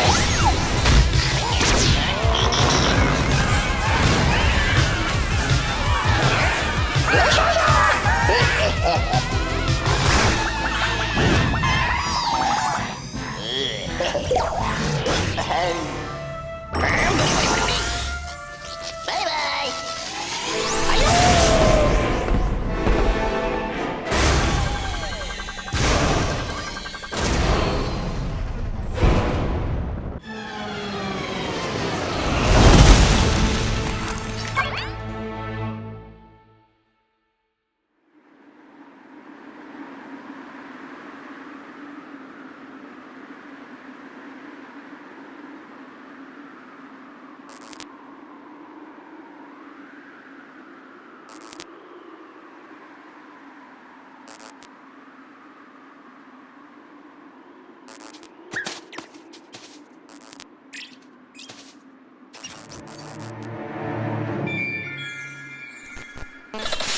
Bye. You